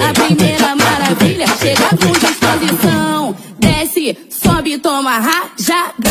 A primeira maravilha chega com disposição. Desce, sobe, toma rajada.